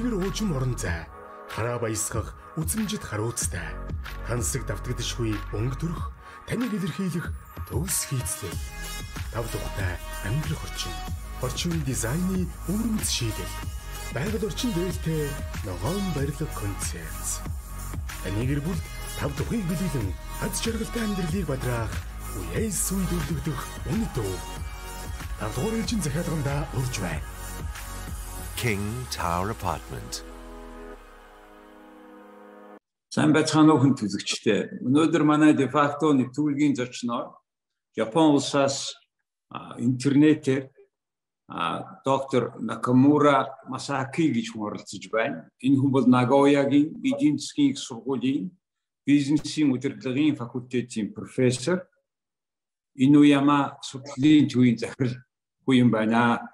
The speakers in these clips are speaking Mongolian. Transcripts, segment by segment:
Сэлгэр уужим орон зай. Хараа баясгах үзмжид харуулцтай. Хансаг давтагдшгүй өнгө төрөх таныг илэрхийлэх төгс хийцлээ. Тав тухтай амьдрах орчин. Орчин дизайны өвөрмөц шийдэл. Байгаль орчин дээлтэй ногоон барилга концепц. Таны гэр бүл тав тухыг билүүлэн аз жаргалтай амьдралыг бадраах үеэс үйдүүлдэх үнэт өв. Тав тухын элчин захиалганда урж байна. King Tower Apartment. Сайн байцгаана уу хүн төлөгчтэй. Өнөөдөр манай дефакто нэвтрүүлгийн зочноор Япон улсаас интернетээр доктор Накамура Масаки гэж хүн оролцож байна. Энэ хүн бол Нагоягийн засгийн их сургуулийн бизнесийн удирдлагын факультетийн профессор. Инуяма судлалын төвийн захирал хүн байна.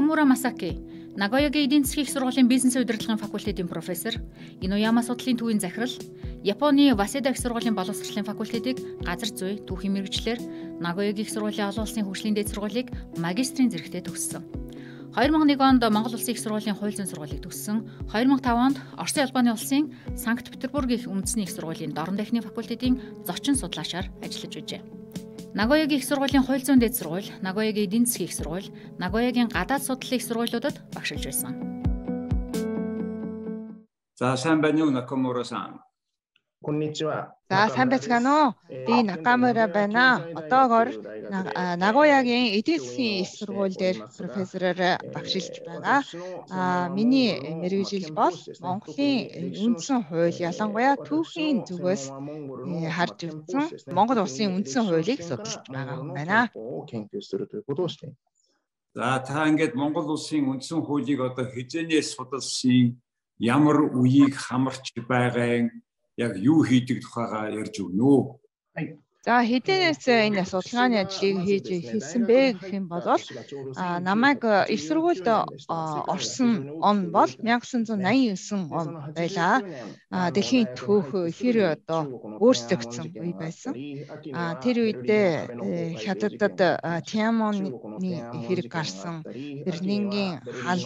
Накамура Масаки Нагоягийн эдийн засгийн их сургуулийн бизнес удирдлагын факультетийн профессор, Инуяма судлалын төвийн захирал, Японы Васеда их сургуулийн боловсролын факультетыг газар зүй түүхийн мэрэгчлэр Нагоягийн их сургуулийн олон улсын хөгжлийн дээд сургуулийг магистрийн зэрэгтээ төгссөн. 2001 онд Монгол Улсын их сургуулийн хууль зүйн сургуулийг төгссөн. 2005 онд Оросын албаны улсын Санкт Петербург их үндэсний их сургуулийн дорн техникийн факультетийн зочин судлаачаар ажиллаж байжээ. Нагоягийн их сургуулийн хууль зүйн дэд сургууль, Нагоягийн эдийн засгийн их сургууль, Нагоягийн гадаад судлалын их сургуулиудад багшилж байсан. За сайн байна уу Накамура-сан? За сайн байцгаана уу? Би Накамура байна. Одоогоор Нагоягийн эдийн засгийн их сургууль дээр профессороор багшилж байгаа. А миний мэрэгжил бол Монголын үндсэн хууль ялангуяа түүхийн зүгээс харж үзсэн Монгол улсын үндсэн хуулийг судалж байгаа хүн байна. За та ингээд Монгол улсын үндсэн хуулийг одоо хизээнээс судалсан ямар үеийг хамарч байгаа яг юу хийдэг тухайга ярьж өгнө үү? За хэдийнээс энэ судалгааны ажлыг хийж хийсэн бэ гэх юм бол намайг их сургуульд орсон он бол 1989 он байлаа. Дэлхийн түүх хэр одоо өөрчлөгдсөн үе байсан. Тэр үедээ э, хятадд Тиамоны хэрэг гарсан, Берлингийн хал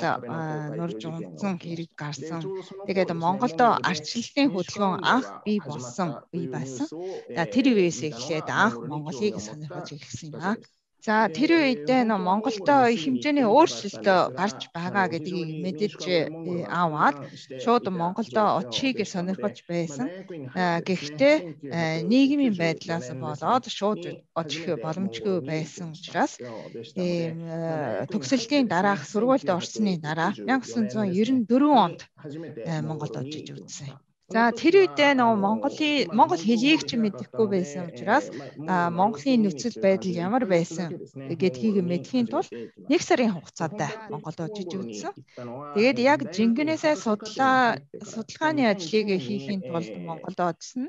нурж унтсан хэрэг гарсан. Тэгээд Монголд арчлалтын хөдөлгөөн анх бий болсон үе байсан. Тэр үеэс эхлээд анх Монголыг сонирхож эхэлсэн юм аа. За тэр үедээ нөө Монголдо хэмжээний өөрчлөлт гарч байгаа гэдгийг мэдэж э, аваад шууд Монголдо очийг сонирхож байсан. Гэхдээ э, нийгмийн байдлаас болоод шууд очих боломжгүй байсан учраас э, төгсөлтийн дараах сургуульд орсны дараа 1994 онд Монголд очиж үзсэн. За тэр үедээ нөгөө Монголын Монгол хэлийг ч мэдэхгүй байсан учраас Монголын нөхцөл байдал ямар байсан гэдгийг мэдхийн тулд нэг сарын хугацаатай Монголд очиж үзсэн. Тэгээд яг жингэнээсээ судлаа судалгааны ажлыг хийхийн тулд Монголд очсон.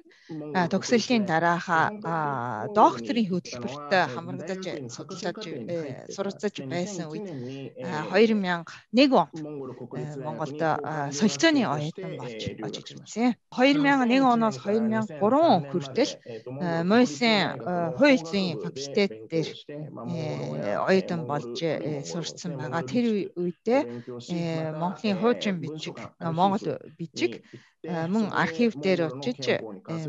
Төгсөлийн дарааха докторийн хөтөлбөрт хамрагдаж судалж э, суралцаж байсан үед 2001 онд э, Монголд солилцооны оюутан болж очиж ирсэн тийм 2001 оноос 2003 он хүртэл Мойсын хууль зүйн факультет дээр оюутан болж сурцсан байгаа. Тэр үедээ Монголын хуучин бичиг, Монгол бичиг мөн архив дээр очиж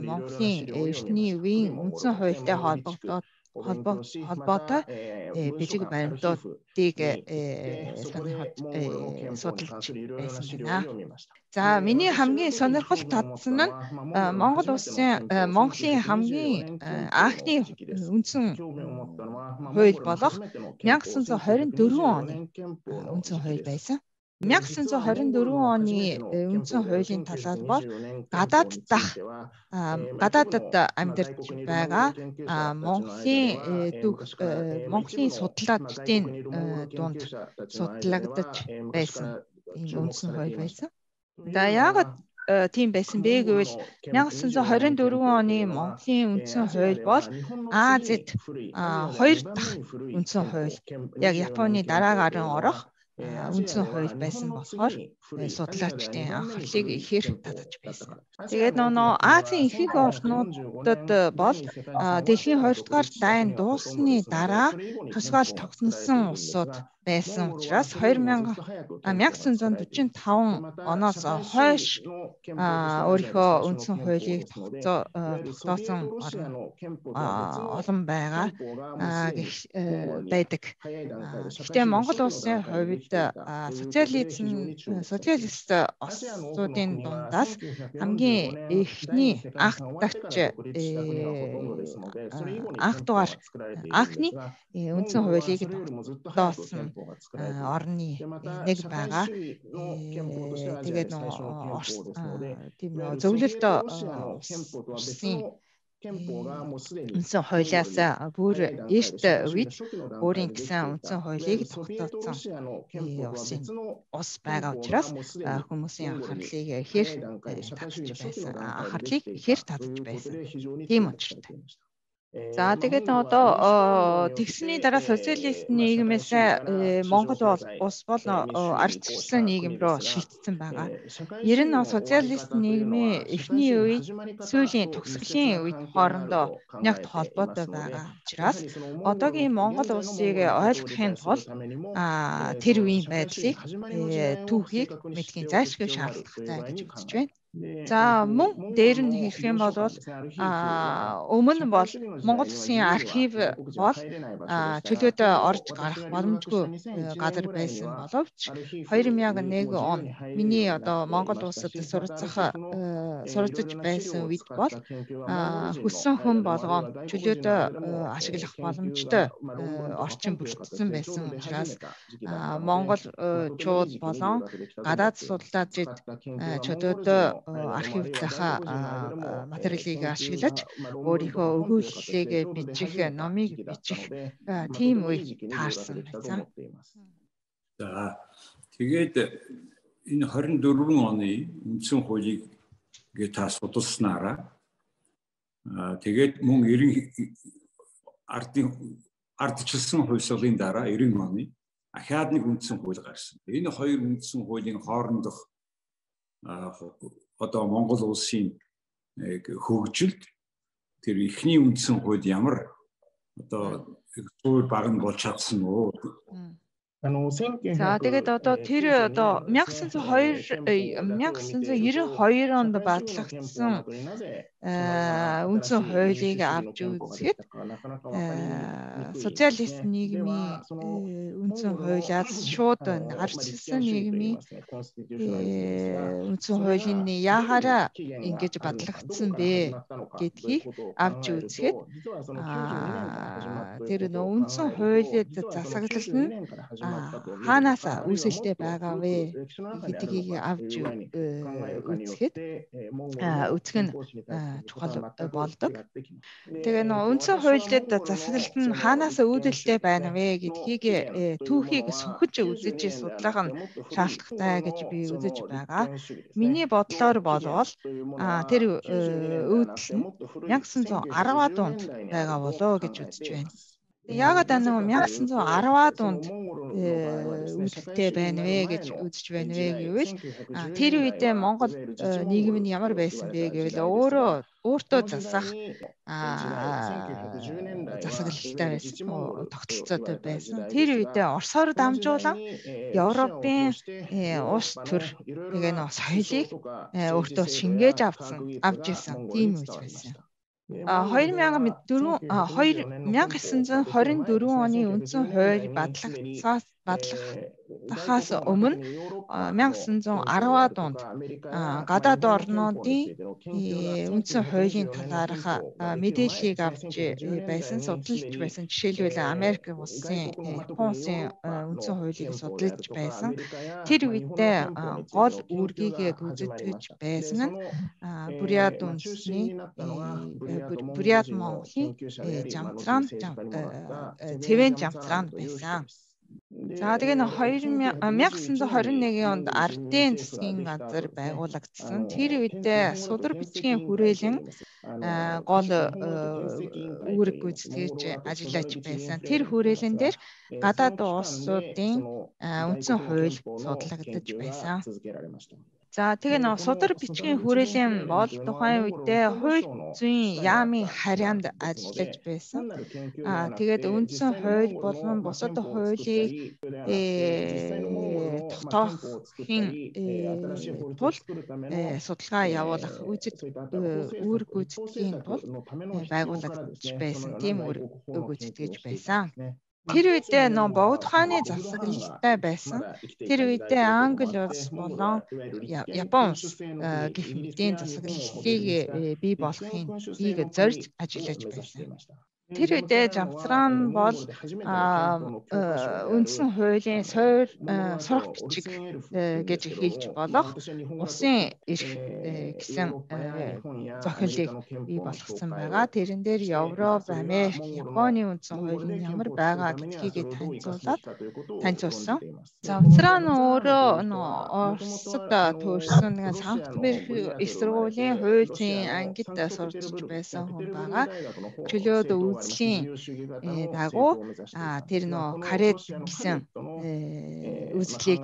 Монголын эртний үеийн үндсэн хуультай холбогдоод холбоотой бичиг баримтуудыг судалж байна. За миний хамгийн сонирхол татсан нь Монгол улсын Монголын хамгийн анхны үндсэн хууль болох 1924 оны үндсэн хууль байсан. 1924 оны э, үндсэн хуулийн талаар бол гадаад дах гадаадад амьдарч байгаа Монголын э, дүүх э, Монголын судлаачдын дунд судлагдаж байсан энэ үндсэн хууль байсан. За яагаад тийм байсан бэ гэвэл 1924 оны Монголын үндсэн хууль бол Азид хоёр дахь үндсэн хууль. Яг Японы дараагаар орох үндсэн хууль байсан болохоор судлаачдын анхаарлыг ихээр татаж байсан. Тэгээд нөгөө Азийн ихэнх орнуудад бол дэлхийн 2 дугаар дайн дуусны дараа тусгаал тогтносон улсууд байсан учраас 2000 1945 оноос хойш өөрийнхөө үндсэн хуулийг тогтоосон олон байгаа байдаг. Гэхдээ Монгол улсын хувьд социализм социалист осуудын дундаас хамгийн эхний анх дагч анх дугаар анхны үндсэн хуулийг тогтоосон орны нэг байгаа. Тэгээд тийм зөвлөлт Оросын үндсэн хуулиас бүр эрт үед өөрийн гэсэн үндсэн хуулийг тогтоосон улсын ус байгаа учраас хүмүүсийн анхаарлыг ихээр татж байсан. Анхаарлыг ихээр татж байсан. Тийм учиртай. За тэгээд одоо тэгсний дараа социалист нийгмээс э, Монгол ус бол ардчилсан нийгэм рүү шилжсэн байгаа. Ер нь социалист нийгмийн эхний үед сүүлийн төгсгөлийн үед хоорондоо нягт холбоотой байгаа учраас одоогийн Монгол улсыг ойлгохын тулд тэр үеийн байдлыг э, түүхийг мэдхийн зайлшгүй шаардлагатай гэж үзэж байна. За мөн дээр нь хэлэх юм бол өмнө бол Монгол Улсын архив бол чөлөөд орж гарах боломжгүй э, газар байсан боловч 2001 он миний одоо Монгол улсад суралцах э, суралцж байсан үед бол хүссэн хүн болгоом чөлөөд э, ашиглах боломжтой орчин бүрдсэн байсан учраас Монгол чууд болон гадаад судлаачид чөлөөд архивынхаа материалыг ашиглаж өөрийнхөө өгүүллийг бичих, номыг бичих тийм үе таарсан байсан. За тэгээд энэ 24 оны үндсэн хуулийг гээ та судалснараа тэгээд мөн 90 ардын ардчилсан хувьсгалын дараа 90 оны ахаад нэг үндсэн хууль гарсан. Энэ хоёр үндсэн хуулийн хоорондох одоо Монгол улсын хөгжилд тэр ихний үндсэн хууль ямар одоо зүйл баг нь болж чадсан уу? За тэгээд одоо тэр одоо 1902 1992 онд батлагдсан үндсэн хуулийг авч үзэхэд социалист нийгмийн үндсэн хуулиас шууд арчилсан нийгмийн үндсэн хуулийн яахаараа ингэж батлагдсан бэ гэдгийг авч үзэхэд тэр нөө үндсэн хуулиуд засаглал нь хаанаас үүсэлтэй байгаа вэ гэдгийг авч үзэхэд үзэх нь чухал болдог. Тэгээ нөө үндсэн хуульд засаглалт нь хаанаас үүдэлтэй байна вэ гэдгийг түүхийг сүнхэж үзэж судлах нь шаардлагатай гэж би үзэж байгаа. Миний бодлоор болвол тэр үүдэл нь 1910-аад онд байгаа болоо гэж үзэж байна. Яагаад аа нэг 1910-аад онд үүдэлтэй байна вэ гэж үзэж байна вэ гэвэл тэр үедээ Монгол э, нийгэм нь ямар байсан бэ гэвэл өөрөө өөртөө засах засаглалтай байсан тогтолцоотой байсан. Тэр үедээ Оросоор дамжуулан Европын э, улс төр тэгээ нөө соёлыг э, өөртөө шингээж авсан авч ирсэн тийм үе байсан. 2004 1924 оны үндсэн хууль батлагдсаас батлахаас өмнө 1910-аад онд гадаад орнуудын үндсэн хуулийн талаарх мэдээллийг авч байсан судалж байсан жишээлбэл Америк улсын Япон улсын үндсэн хуулийг судалж байсан тэр үедээ гол үүргийг гүйцэтгэж байсан нь Бурят үндэсний Бурят Монголын жамцраан цэвэн жамцраан байсан. За тэгээ нэг 1921 онд ардын засгийн газар байгуулагдсан. Тэр үедээ судар бичгийн хүрээлэн гол үүрэг гүйцэтгэж ажиллаж байсан. Тэр хүрээлэн дээр гадаад улсуудын үндсэн хууль судлагдаж байсан. За тэгээ нэг судар бичгийн хүрээлэн бол тухайн үедээ хууль зүйн яамын харьяанд ажиллаж байсан. Аа тэгээд үндсэн хууль болон бусад хуулийг тогтоохын тулд судалгаа явуулах үжид үүр гүйцэтгэхийн тулд байгуулагдаж байсан. Тийм үүр гүйцэтгэж байсан. Тэр үедээ нөө богд хааны засаглалтай байсан. Тэр үедээ Англи улс болон Япон улс гэх мэтийн засаглалыг э, бий болгохын бийг зорж ажиллаж байсан. Тэр үедээ жавцраан бол үндсэн хуулийн суур сурах бичиг гэж хэлж болох усын эрх гэсэн зохиолыг бий болгосон байгаа. Тэрэн дээр Европ, Америк, Японы үндсэн хууль нь ямар байгаа гэдгийг танилцуулаад танилцуулсан. Завцраан өөрөө Оросд төрсэн нэг Санкт-Петербург хууль зүйн ангид сурч байсан хүн байгаа. Чөлөөд үзлийн э, дагуу. Тэр нөө карет гэсэн үзлийг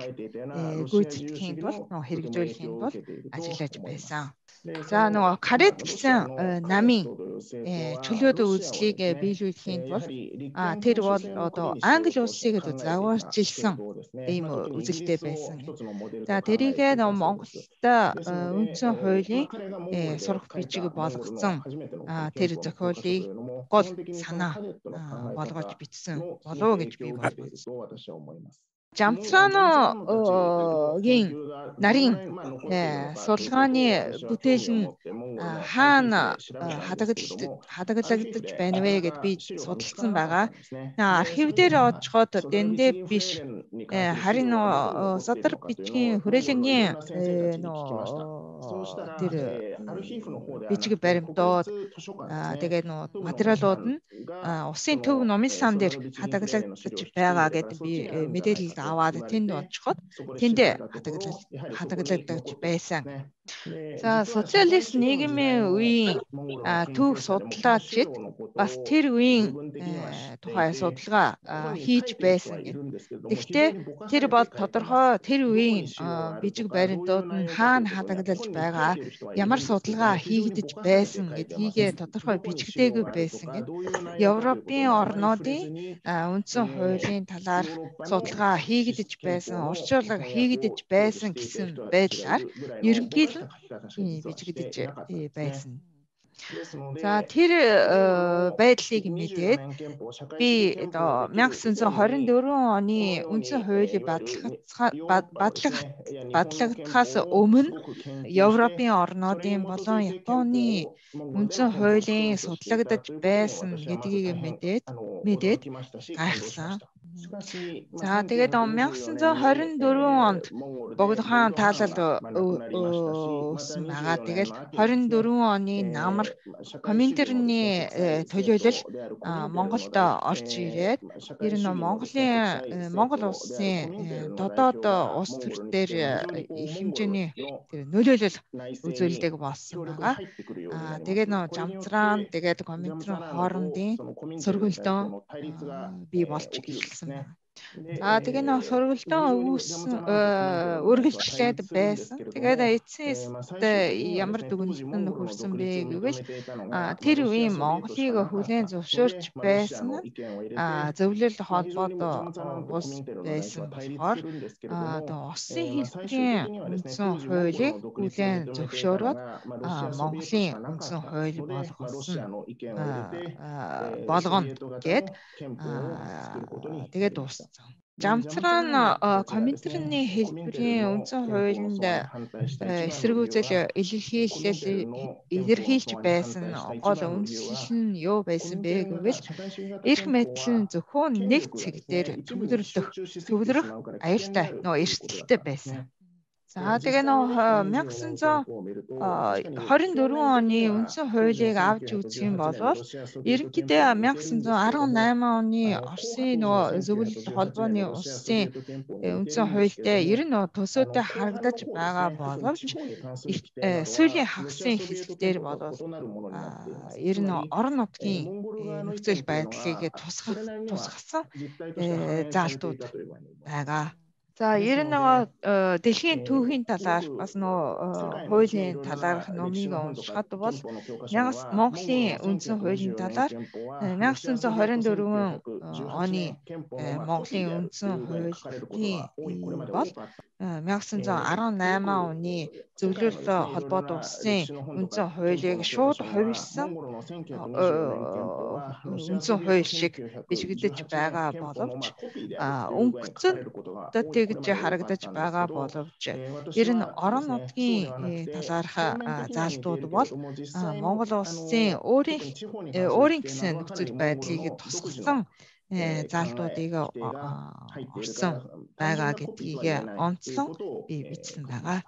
гүйцэтгэхийн тулд нөө хэрэгжүүлэхийн тулд ажиллаж байсан. За нөгөө карет гэсэн намын чөлөөт үзлийг биелүүлэхийн тулд тэр бол одоо Англи улсыг загварчилсан ийм үзэлтэй байсан. За тэрийгээ нөгөө Монголд үндсэн хуулийн сурах бичиг болгоцсон тэр зохиолыг гол санаа болгож бичсэн болов уу гэж би бодсон. Жамцраногийн нарийн судалгааны бүтээл нь хаана хадгалагдаж байна вэ гэд би судалсан байгаа. Архив дээр очиход дэндээ биш харин садар бичгийн хүрээлэнгийн тэр бичиг баримтууд тэгээд нөө материалууд нь усын төв номын сан дээр хадгалагдаж байгаа гэдэг би мэдээлэл аваад тэнд очиход тэндээ хадгалагдаж байсан. За социалист нийгмийн үеийн түүх судлаачид бас тэр үеийн тухай судалгаа хийж байсан. Гэхдээ тэр бол тодорхой тэр үеийн бижиг баримтууд нь хаана хадгалж байгаа, ямар судалгаа хийгдэж байсан гэдгийгээ тодорхой бичигдээгүй байсан гэд Европын орнуудын үндсэн хуулийн талаар судалгаа хийгдэж байсан, орчуулга хийгдэж байсан гэсэн байдлаар ерөнхийдөө бичигдэж байсан. За тэр э, байдлыг мэдээд би одоо 1924 оны үндсэн хуулийн бадлагдахаас өмнө Европын орнуудын болон Японы үндсэн хуулийн судлагдаж байсан гэдгийг мэдээд мэдээд гайхсан. За тэгээд 1924 онд Богд хаан таалал өгсөн байгаа. Тэгэл 24 оны намар Коминтерны э, төлөөлөл Монголд орж ирээд ер нь Монголын э, Монгол улсын э, дотоод улс төр дээр их хэмжээний нөлөөлөл үзүүлдэг болсон байгаа. Аа тэгээд нөө жамцраан тэгээд Коминтерн хоорондын сөргөлдөөн бий болж эхэлсэн байна. За тэгээ нэг сургалтаа өвсөн үргэлжлээд байсан. Тэгээд эцсийн ямар дүгнэлтэнд хүрсэн бэ гэвэл тэр үеийн Монголыг хүлээн зөвшөөрч байсан зөвлөл холбоод улс байсан болохоор одоо Осын хэлбэрийн үндсэн хуулийг хүлээн зөвшөөрөөд Монголын үндсэн хууль болгосон болгоно гэд тэгээд дууссан. Жамцраан Коминтерны хэлбэрийн үндсэн хуулинд эсэргүүцэл илэрхийлэл илэрхийлж байсан гол үндэслэл нь юу байсан бэ гэвэл эрх мэдэл нь зөвхөн нэг цэг дээр төвлөрлөх төвлөрөх аюултай нөө эрсдэлтэй байсан. За тэгээ нөө 1924 оны үндсэн хуулийг авч үзэх юм бол ерөнхийдөө 1918 оны Оросын нөгөө зөвлөл холбооны улсын э, үндсэн хуультай ер нь төсөөтэй харагдаж байгаа боловч э, сүүлийн хагасын хэсгээр бол ер нь орон нутгийн э, нөхцөл байдлыг тусгах тусгасан заалтууд байгаа. За 91 э, дэлхийн түүхийн талаар бас нөө э, хуулийн талаарх номыг уншихад бол Монголын үндсэн хуулийн талаар 1924 оны Монголын үндсэн хуулийн бол 1918 оны зөвлөлт холбоот улсын үндсэн хуулийг шууд хувирсан үндсэн хууль шиг бишгэлдэж байгаа боловч өнгөцөд тэгж харагдаж байгаа боловч ер нь орон нутгийн талаарх заалтууд бол Монгол улсын өөрийн өөрийн гэсэн нөхцөл байдлыг тусгасан заалтуудыг орсон байгаа гэдгийг онцлон би бичсэн байгаа.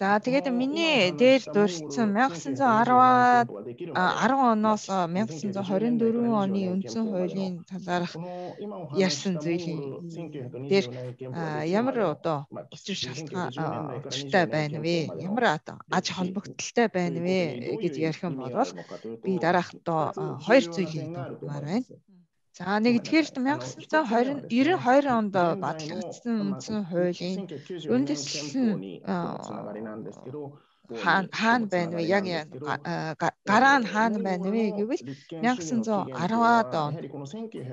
За тэгээд миний дээр дурдсан 1910 10 оноос 1924 оны үндсэн хуулийн талаарх ярьсан зүйлийн дээр ямар одоо учир шалтгаан учиртай байна вэ? Ямар аж холбогдолтой байна вэ гэж ярих юм бол би дараах одоо хоёр зүйлийг дурдмаар байна. За нэгдүгээр 1992 онд батлагдсан үндсэн хуулийн үндэслэл нь хаана хаана байна вэ? Яг гараа нь хаана байна вэ гэвэл 1910-аад онд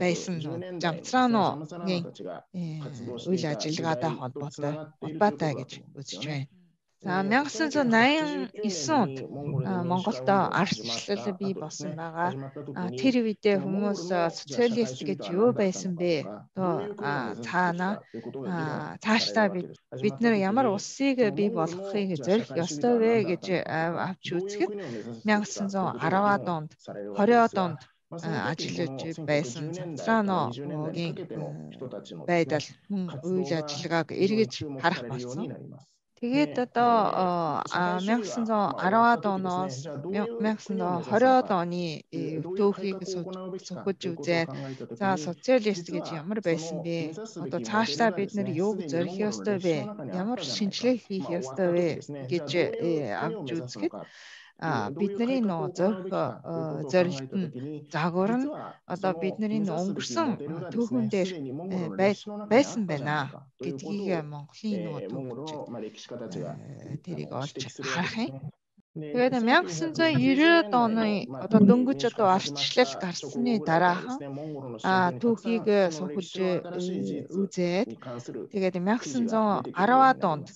байсан Жамцрааногийн үйл ажиллагаатай холбоотой улбаатай гэж үзэж байна. За 1989 онд Монголд арчлал бий болсон байгаа. Тэр үедээ хүмүүс социалист гэж юу байсан бэ? Одоо цаана цаашдаа бид нар ямар улсыг бий болгохыг зорих ёстой вэ гэж авч үзэхэд 1910-аад онд 20-аад онд ажиллаж байсан Цанцраногийн байдал үйл ажиллагааг эргэж харах болсон. Тэгээд одоо 1910-аад оноос 1920-аад оны төвхийг сөхөж үзээд за социалист гэж ямар байсан бэ? Одоо цаашдаа бид нар юуг зорих ёстой вэ? Ямар шинжилгээ хийх ёстой вэ? гэж авч үзэхэд бидний нөө зорих зорилт нь загвар нь одоо бидний өнгөрсөн түүхэн дээр байсан байна. гэдгийг Монголын нөө түүхчид тэрийг олж харах юм. Тэгээд 1990-ад оны одоо дөнгөж одоо арчлал гарсны дараахан а түүхийг сухалж үзээд тэгээд 1910-ад онд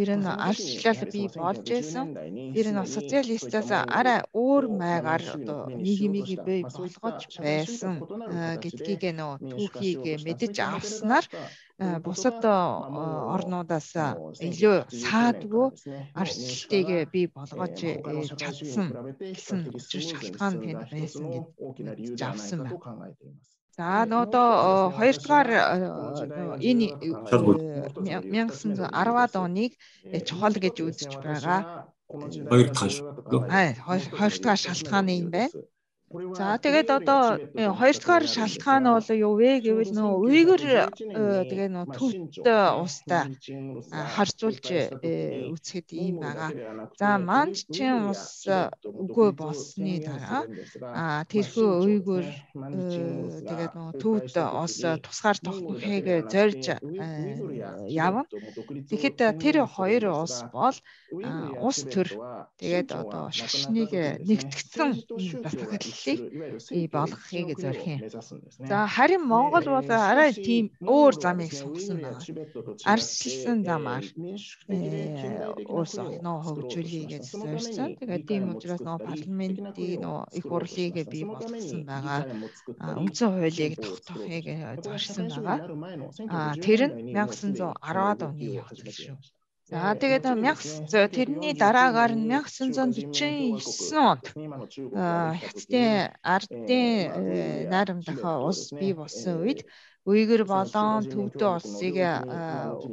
ер нь арчлал бий болж исэн. Ер нь социалистаас арай өөр маягаар одоо нийгмийг бий болгож байсан гэдгийг нөө түүхийг мэдэж авснаар бусад орнуудаас илүү саадгүй арчлалтыг бий болгож чадсан гэсэн учир шалтгаан тэнд байсан гэж авсан байна. За одоо хоёрдугаар энэ 1910-ад оныг чухал гэж үзэж байгаа. Хоёр дахь. Хоёр дахь шалтгаан юм байна. За тэгээд одоо хоёр дахь шалтгаан нь бол юу вэ гэвэл нөө уйгэр тэгээ нөө төвт устай харьцуулж үзэхэд ийм байгаа. За манч чин ус үгүй болсны дараа. а тэрхүү уйгэр тэгээд нөө төвт ус тусгаар тогтнохыг зорж явна. Тэгэхэд тэр хоёр ус бол ус төр тэгээд одоо шашныг нэгтгэсэн батгаллыг болгохыг зорих юм. За харин Монгол бол арай тийм өөр замыг сонгосон байна. Арслсан замаар уус олноо хөгжүүлэе гэж зорьсон. Тэгээд тийм учраас нөө парламентийн нөө их хурлыг бий болгосон байгаа. Үндсэн хуулийг тогтоохыг зорьсон байгаа. Тэр нь 1910-ад оны явдал шүү. За тэгээд 1900 тэрний дараагаар нь 1949 онд хятадын ардын найрамдах улс бий болсон үед Уйгэр болон төвдөө улсыг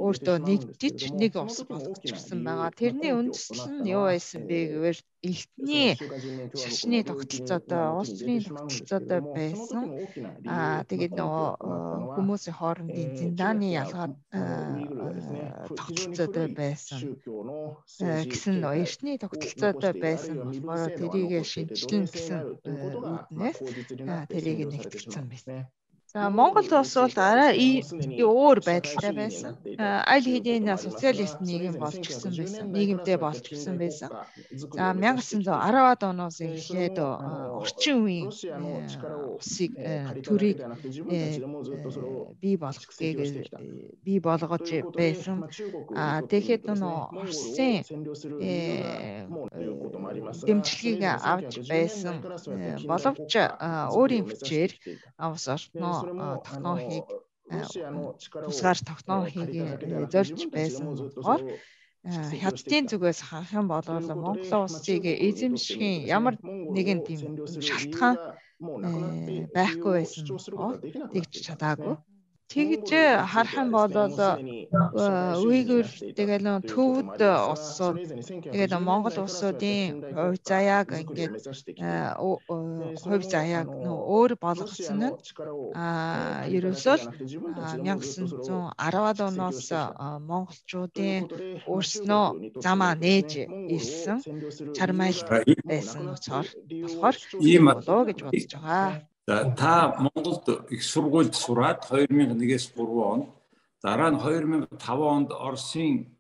өөртөө нэгдэж нэг улс болгочихсон байгаа. Тэрний үндэслэл нь юу байсан бэ гэвэл элтний шашны тогтолцоотой, улс төрийн тогтолцоотой байсан. Аа тэгээд нөгөө хүмүүсийн хоорондын зиндааны ялгаад тогтолцоотой байсан гэсэн эртний тогтолцоотой байсан болохоор тэрийг шинжилнэ гэсэн үүднээс тэрийг нэгтгэсэн байсан. За Монгол улс бол арай өөр байдалтай байсан. Аль хэдийн социалист нийгэм болж гисэн байсан. Нийгэмдээ болж гисэн байсан. За 1910-ад оноос эхлээд орчин үеийн усыг төрийг бий болгохыг бий болгож байсан. А тэгэхэд нөө Оросын дэмжлэгийг авч байсан боловч өөрийн хүчээр авс орно технологиг тусгаар технологиг зорж байсан болохоор хятадын зүгээс харах юм бол Монгол улсыг эзэмшихийн ямар нэгэн тийм шалтгаан байхгүй байсан тэгж чадаагүй тэгж харах юм бол үйгэр тэгэл төвд улсууд тэгээд Монгол улсуудын хувь заяаг ингээд хувь заяаг өөр болгосон нь а ерөөсөө 1910-ад оноос монголчуудын өөрснөө замаа нээж ирсэн чармайлт байсан учраас болохоор ийм болоо гэж бодож байгаа. За та Монголд их сургуульд сураад 2001-ээс 3 онд дараа нь 2005 онд Оросын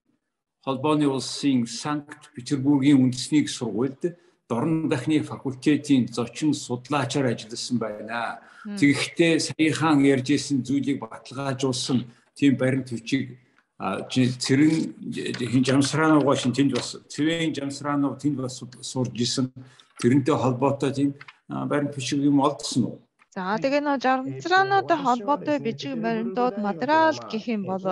холбооны улсын Санкт Петербургийн үндэсний их сургуульд дорн дахны факультетийн зочин судлаачаар ажилласан байна. Тэгэхдээ саяхан ярьж исэн зүйлийг баталгаажуулсан тийм баримт хүчийг цэрэн хин жамсраануугаа шин тэнд бас цэвэн жамсраануу тэнд бас сурж исэн тэрнтэй холбоотой тийм баримт бичиг юм олдсон уу? За тэгээ нөө жаргамцраануудтай холбоотой бичиг баримтууд материал гэх юм бол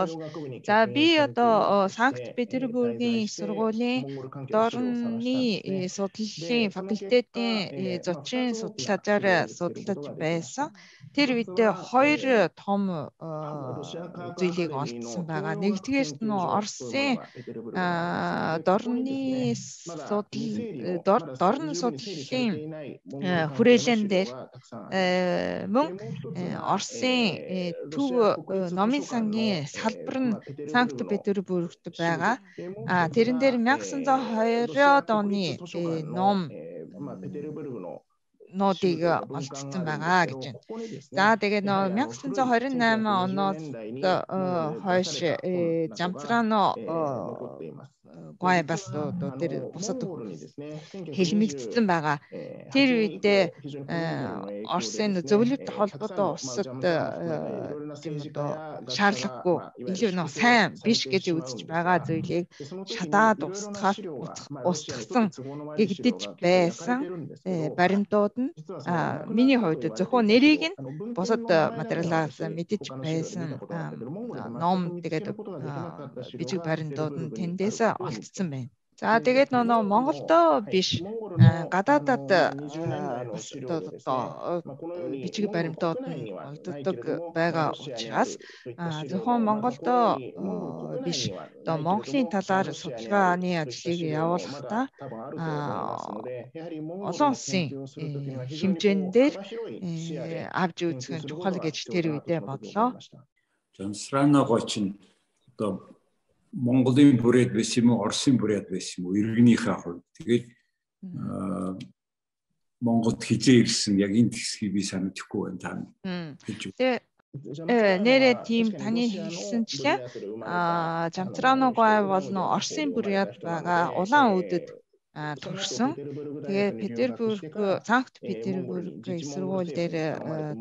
за би одоо Санкт Петербургийн их сургуулийн дорны э, судлалын факультетийн э, зочин судлаачаар судалж байсан. Тэр үедээ хоёр том зүйлийг олдсон байгаа. Нэгдүгээр нь Оросын дорны судал дорн судлалын хүрээлэн дээр мөн Оросын төв номын сангийн салбар нь Санкт Петербургт байгаа. А тэрэн дээр 1920-од оны ном нуудыг олдсон байгаа гэж байна. За тэгээ нөө 1928 оноос хойш Жамцраано гой бас одоо тэр бусад хэлмэгдсэн байгаа. Тэр үедээ Оросын зөвлөлт холбоотой улсад тийм одоо шаардлагагүй илүү нөө сайн биш гэж үзэж байгаа зүйлийг шатаад устгах устгасан гэгдэж байсан баримтууд нь миний хувьд зөвхөн нэрийг нь бусад материалаас мэдэж байсан ном тэгээд бичиг баримтууд нь тэндээс олдсон байна. За тэгээд нөө Монголдо биш гадаадад бичиг баримтууд нь олддог байгаа учраас зөвхөн Монголдо биш одоо Монголын талаар судалгааны ажлыг явуулахдаа олон улсын хэмжээнд дээр авч үзэх нь чухал гэж тэр үедээ бодлоо. Жансраногоо чинь одоо Монголын бүрээд байсан юм уу, Оросын бүрээд байсан юм уу? Иргэнийхээ хувьд. Тэгээд Монголд хизээ ирсэн яг энэ хэсгийг би санагдахгүй байна таа. Тэгээ э, нэрээ тийм таны хэлсэнчлээ а Жамтраногой бол нөө Оросын бүрээд байгаа улаан үдэд төрсөн. Тэгээ Петербург, Санкт Петербург сургууль дээр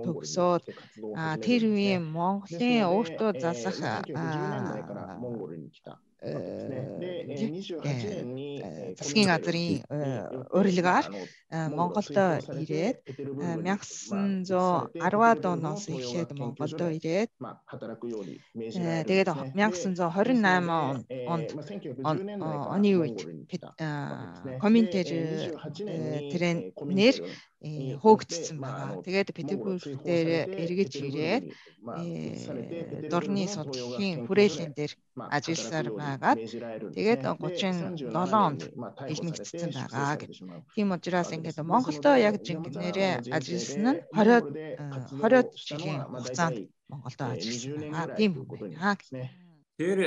төгсөөд тэр үеийн Монголын өөртөө засах засгийн газрын урилгаар Монголд ирээд 1910-ад оноос эхлээд Монголд ирээд тэгээд 1928 онд оны үед комментэр тренер хөөгдсөн байгаа. Тэгээд Петербург дээр эргэж ирээд дурны судлалын хүрээлэн дээр ажилласаар байгаад тэгээд 37 онд илмэгдсэн байгаа гэж. Тийм учраас ингээд Монголдо яг жинхэнээрээ ажилласан нь 20 20 жилийн хугацаанд Монголдо ажилласан байгаа. Тийм үг байна. Тэр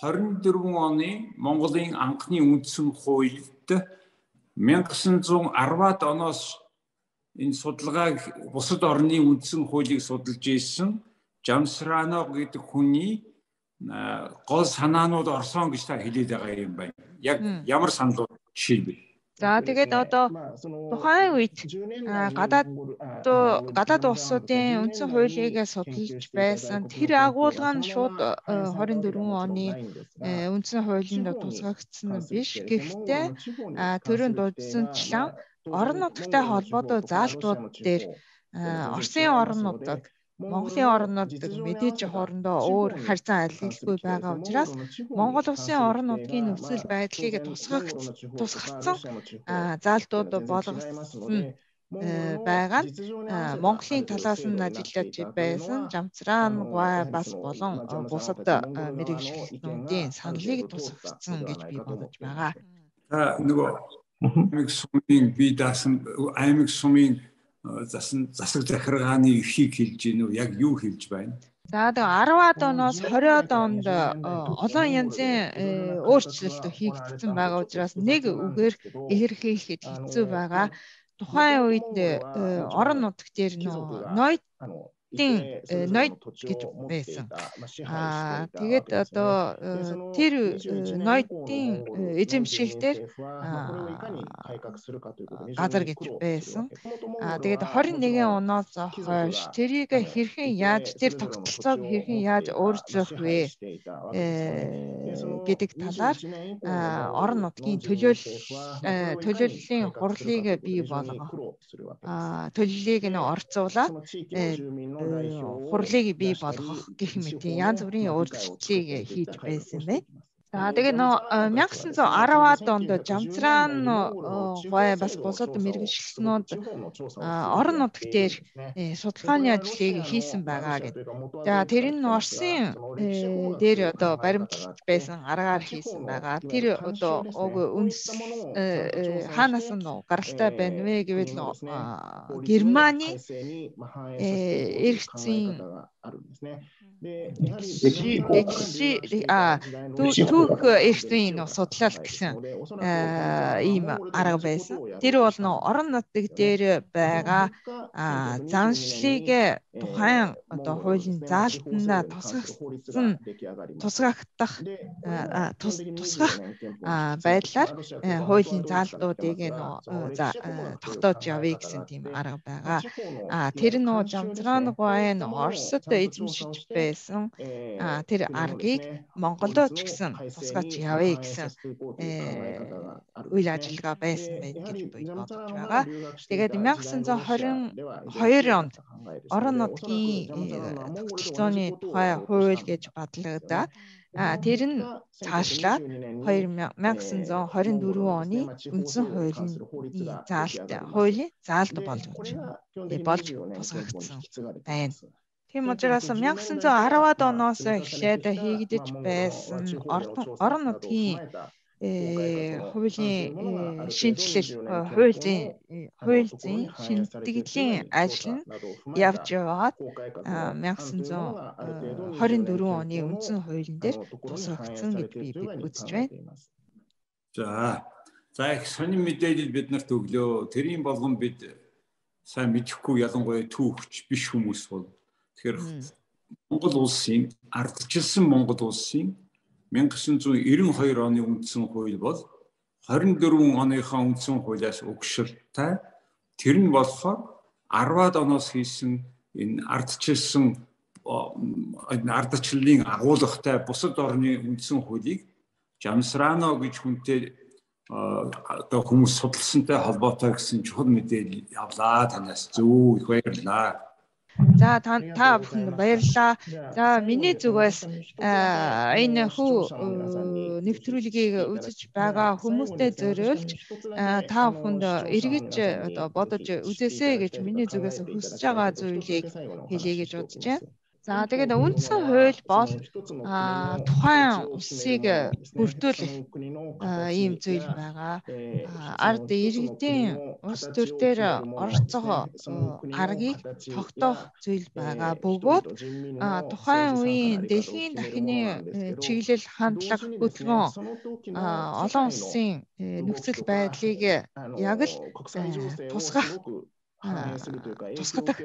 24 оны Монголын анхны үндсэн хуульд 1910-ад оноос энэ судалгааг бусад орны үндсэн хуулийг судалж ийсэн Жамсрано гэдэг хүний гол санаанууд орсон гэж та хэлээд байгаа юм байна. Яг ямар саналууд жишээлбэл За тэгээд одоо тухайн үед гадаад гадаад улсуудын үндсэн хуулийг судалж байсан тэр агуулга нь шууд 24 оны үндсэн хуулинд тусгагдсан биш. Гэхдээ төрөнд дуудсанчлан орон нутгтай холбоотой заалтууд дээр Оросын орон нутаг Монголын орнууд мэдээж хоорондоо өөр харьцан адилгүй байгаа учраас Монгол улсын орон нутгийн нөхцөл байдлыг тусгагц тусгацсан заалтууд болгосон байгаа нь Монголын талаас нь ажиллаж байсан Жамцраан гуай бас болон бусад мэрэгчлүүдийн саналыг тусгацсан гэж би бодож байгаа. Та нөгөө аймаг сумын би даасан аймаг сумын засан засаг захиргааны эрхийг хэлж гин үү яг юу хэлж байна? За тэгээ 10-аад оноос 20-аад онд олон янзын э, өөрчлөлт хийгдсэн байгаа учраас нэг үгээр илэрхийлэхэд хэцүү байгаа. Тухайн үед э, орон нутг дээр ноёд ноёдын ноёд гэж байсан. Аа тэгээд одоо тэр ноёдын эзэмшилтээр газар гэж байсан. Аа тэгээд 21 оноос хойш тэрийг хэрхэн яаж тэр тогтолцоог хэрхэн яаж өөрчлөх вэ гэдэг талаар орон нутгийн төлөөлөл төлөөллийн хурлыг бий болгох. Аа төлөлийг нь орцуулаад хурлыг бий болгох гэх мэт янз бүрийн өөрчлөлтийг хийж байсан байна. За тэгээ нөө 1910-аад онд Жамцраан гой бас бусад мэрэгчлэнүүд орон нутг дээр э, судалгааны ажлыг хийсэн байгаа гэдэг. За тэр нь Оросын э, дээр одоо баримтлалт байсан аргаар хийсэн байгаа. Тэр одоо үнс э, хаанаас нь гаралтай байна вэ гэвэл Германы эргэцийн あるんですね。で歴史歴史あтүүх эрхтний нөө судлал гэсэн ийм арга байсан. Тэр бол нөө орон нутаг дээр байгаа заншлыг тухайн одоо хуулийн заалтанда тусгасан тусгагдах тусгах байдлаар хуулийн заалтуудыг нөө тогтоож явъя гэсэн тийм арга байгаа. Тэр нөө жамзраангуай Оросд эзэмшиж байсан. Байсан тэр аргийг Монголд ч гэсэн тусгаж явъя гэсэн үйл ажиллагаа байсан байх гэж бодож байгаа. Тэгээд 1922 онд орон нутгийн тогтолцооны тухай хууль гэж батлагдаад А тэр нь цаашлаад 1924 оны үндсэн хуулийн заалт хуулийн заалт болж болж тусгагдсан. Байна. Тийм учраас 1910-ад оноос эхлээд хийгдэж байсан орон нутгийн э, хуулийн э, шинжилэл хуулийн хуулийн шинтгэлийн ажил нь явж яваад 1924 оны үндсэн хуулийн дээр тусгагдсан гэж би үзэж байна. За за их сонин мэдээлэл биднэрт өглөө. Тэрийн болгон бид сайн мэдэхгүй ялангуяа түүхч биш хүмүүс бол Тэгэхээр Монгол улсын ардчилсан Монгол улсын 1992 оны үндсэн хууль бол 24 оныхоо үндсэн хуулиас өгшөлттэй тэр нь болохоор 10-аад оноос хийсэн энэ ардчилсан ардчлалын агуулгатай бусад орны үндсэн хуулийг Жамсрано гэж хүнтэй одоо хүмүүс судалсантай холбоотой гэсэн чухал мэдээлэл явлаа. Танаас зөв их баярлалаа. За та та бүхэнд баярлалаа. За миний зүгээс энэ хүү нэвтрүүлгийг үзэж байгаа хүмүүстэй зориулж та бүхэнд эргэж одоо бодож үзээсэй гэж миний зүгээс хүсэж байгаа зүйлийг хэлье гэж бодож байна. За тэгээд үндсэн хууль бол тухайн улсыг бүрдүүлэх ийм зүйл байгаа. Ард иргэдийн улс төр дээр оролцох аргыг тогтоох зүйл байгаа. Бөгөөд тухайн үеийн дэлхийн дахины э, чиглэл хандлага хөтөлбөр олон улсын э, нөхцөл байдлыг яг л э, тусгах тусгадаг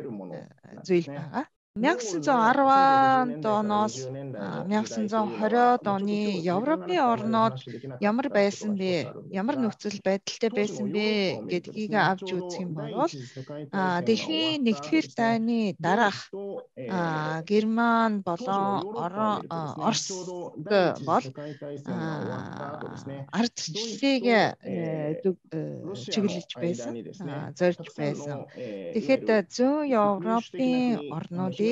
зүйл байгаа. 1910-ад оноос 1920-од оны Европын орнууд ямар байсан бэ? Ямар нөхцөл байдалтай байсан бэ гэдгийг авч үзэх юм бол дэлхийн нэгдүгээр дайны дараах Герман болон Орос бол ардчлалыг э, э, чиглэж байсан, зорж байсан. Тэгэхэд зүүн Европын орнуудыг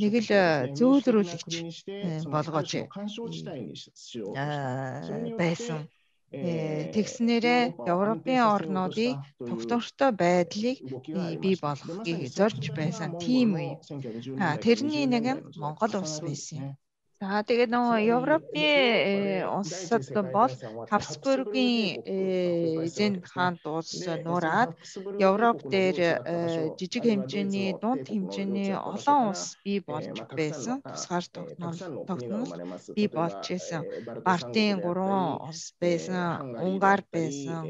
нэг л зөөлрүүлэгч болгож байсан. Тэгснээрээ Европын орнуудыг тогтвортой байдлыг бий болгохыг зорж байсан тийм үе. Тэрний нэг нь Монгол улс байсан юм. За тэгээд нөгөө Европын улсад бол Habsburg-ийн эзэн хаан улс нуураад Европ дээр жижиг хэмжээний дунд хэмжээний олон улс бий болж байсан. Тусгаар тогтнол бий болж байсан. Балтийн гурван улс байсан, Унгар байсан,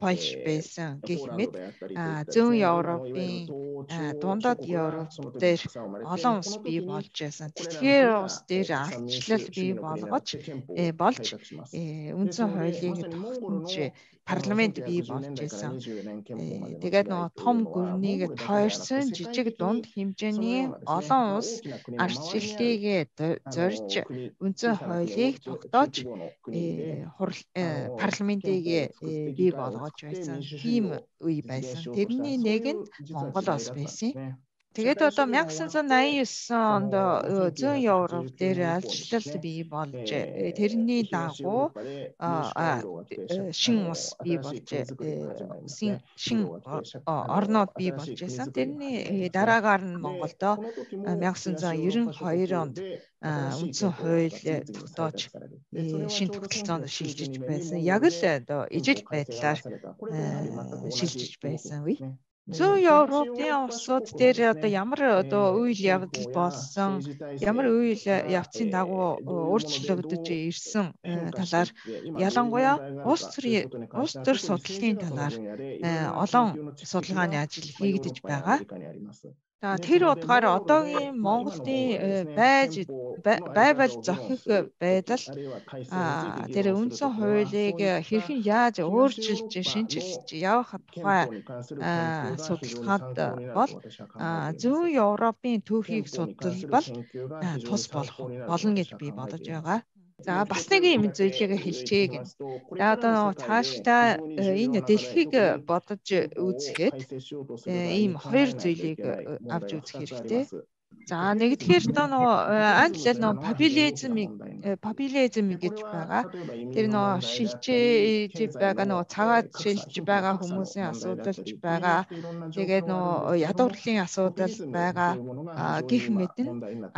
Польш байсан гэх мэт зүүн Европын дундад Европ дээр олон улс бий болж байсан. Тэгэхээр улс дээр ардчлал бий болгож э, болж э, үндсэн хуулийг тогтнож парламент бий болж исэн. Э, тэгээд нөгөө том гүрнийг тойрсон жижиг дунд хэмжээний олон улс ардчлалыг зорж үндсэн хуулийг тогтоож парламентыг бий болгож байсан. Тийм үе байсан. Тэрний нэг нь Монгол улс байсан. Тэгээд одоо 1989 онд зүүн Европ дээр алжлалт бий болж э, тэрний дагуу шин ус бий болж э, шин орнууд бий болж байсан. Тэрний э, дараагаар нь Монголдо 1992 онд үндсэн хууль тогтоож шин тогтолцоонд шилжиж байсан. Яг л одоо ижил байдлаар шилжиж байсан үе. Зүүн Европын улсууд дээр одоо ямар одоо үйл явдал болсон, ямар үйл явцын дагуу өөрчлөгдөж ирсэн талаар ялангуяа улс төрийн улс төр судалгын талаар олон судалгааны ажил хийгдэж байгаа. За тэр утгаар одоогийн Монголын э, байж байвал зохих байдал тэр үндсэн хуулийг хэрхэн яаж өөрчилж шинжилж явах тухай судалгаад бол зүүн Европын түүхийг судалбал тус болох болно гэж би бодож байгаа. За бас нэг юм зүйлийг хэлчихье гэн. За одоо цаашдаа э, энэ дэлхийг бодож үзэхэд э, ийм хоёр зүйлийг э, авч үзэх хэрэгтэй. За нэгдүгээр доо нөгөө англиар нөгөө популизм популизм гэж байгаа. Тэр нөгөө шилжиж байгаа нөгөө цагаад шилжиж байгаа хүмүүсийн асуудалч байгаа. Тэгээд нөгөө ядуурлын асуудал байгаа. Гэх мэт нь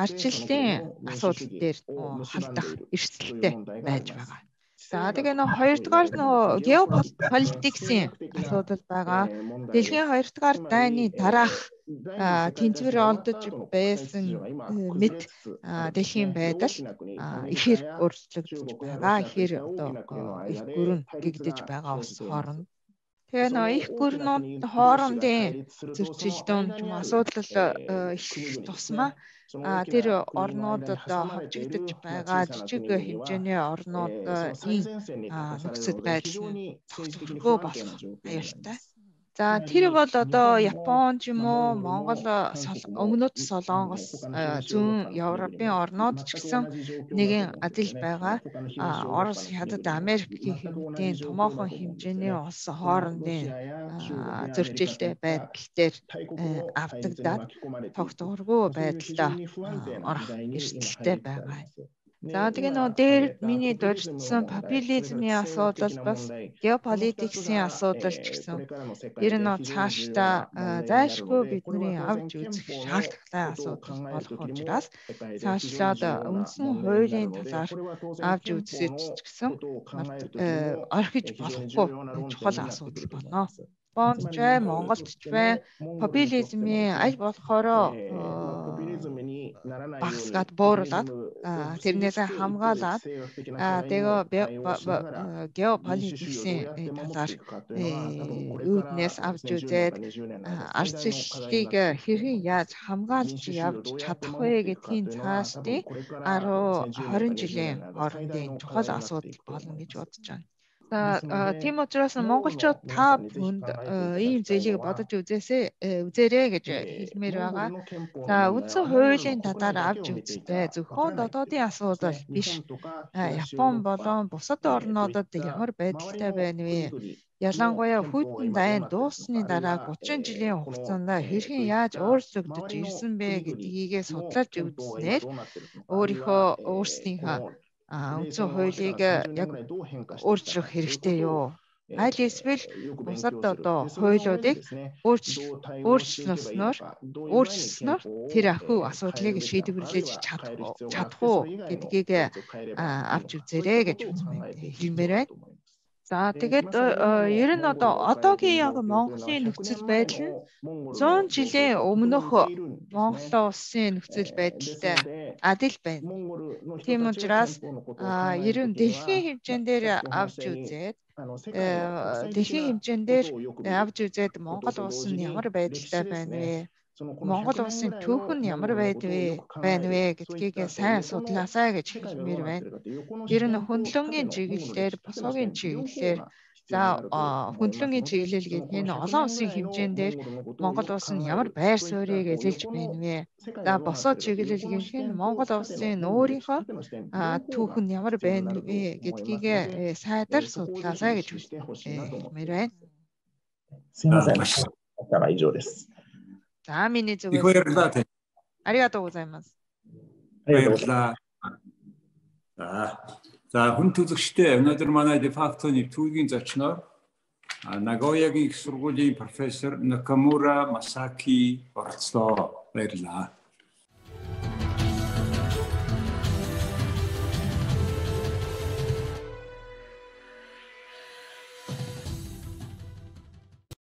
арчлалын асуудал дээр халдах эрсдэлтэй байж байгаа. За тэгээ нөө хоёрдугаар нөө геополитиксийн асуудал байгаа. Дэлхийн хоёрдугаар дайны дараах тэнцвэр олдож байсан мэд дэлхийн байдал ихээр өөрчлөгдөж байгаа. Ихээр одоо их гүрэн гэгдэж байгаа ус хооронд Тэгээ нөө их гүрнүүд хоорондын зөрчилдөөн юм асуудал их тусмаа. тэр орнуудад хавчигдаж байгаа жижиг хэмжээний орнуудын нөхцөл байдал тогтворгүй болох аюултай. За тэр бол одоо Япон ч юм уу Монгол өмнөд Солонгос зүүн Европын орнууд ч гэсэн нэгэн адил байгаа. Орос, Хятад, Америк гэх хэмжээний томоохон хэмжээний улс хоорондын зөрчилтэй байдал дээр автагдаад тогтворгүй байдалтай орох эрсдэлтэй байгаа. За тэгээ нөгөө дээр миний дурдсан популизмын асуудал бас геополитиксийн асуудал ч гэсэн ер нь цаашдаа зайлшгүй бидний авч үзэх шаардлагатай асуудал болох учраас цаашлаад үндсэн хуулийн талаар авч үзсэж ч гэсэн орхиж болохгүй чухал асуудал болно. Японд ч бай, Монголд ч бай популизмын аль болохоро багсгаад бууруулаад тэрнээс хамгаалаад тэгээ геополитиксийн талаар үүднээс авч үзээд арчлалыг хэрхэн яаж хамгаалж явж чадах вэ гэдгийг цаашдын 10 20 жилийн хоорондын чухал асуудал болно гэж бодож байна. За тийм учраас монголчууд та бүнд ийм зүйлийг бодож үзээсэй үзээрэй гэж хэлмээр байгаа. За үндсэн хуулийн талаар авч үзтээ зөвхөн дотоодын асуудал биш. Япон болон бусад орнуудад ямар байдалтай байна вэ? Ялангуяа хүйтэн дайн дууссаны дараа 30 жилийн хугацаанд хэрхэн яаж өөрчлөгдөж ирсэн бэ гэдгийгээ судлаж үзснээр өөрийнхөө өөрсдийнхөө үндсэн хуулийг яг өөрчлөх хэрэгтэй юу? Аль эсвэл бусад одоо хуулиудыг өөрчлөлснөөр өөрчлөснөөр тэр ахуй асуудлыг шийдвэрлэж чадах чадах уу? гэдгийг авч үзээрэй гэж хэлмээр байна. За тэгээд ер нь одоо одоогийн яг Монголын нөхцөл байдал нь 100 жилийн өмнөх Монгол улсын нөхцөл байдалтай адил байна. Тийм учраас ер нь дэлхийн хэмжээнд дээр авч үзээд дэлхийн хэмжээнд дээр авч үзээд Монгол улс нь ямар байдалтай байна вэ? Монгол улсын түүх нь ямар байдвэ байна вэ гэдгийг сайн судлаасаа гэж хэлмээр байна. Ер нь хөндлөнгийн чиглэлээр, босоогийн чиглэлээр за хөндлөнгийн чиглэл гэдэг нь олон улсын хэмжээндээр Монгол улс нь ямар байр суурийг эзэлж байна вэ? За босоо чиглэл гэх нь Монгол улсын өөрийнхөө түүх нь ямар байна вэ гэдгийг сайдар судлаасаа гэж хэлмээр байна. すみません。頭は以上です。 За миний зүгээр. Их баярлалаа тань. Аригаtou гозаймас. Баярлалаа. За. За хүн төлөвчтэй өнөөдөр манай дефакто нэвтрүүлгийн зочноор Нагоягийн их сургуулийн профессор Накамура Масаки оролцлоо. Баярлалаа.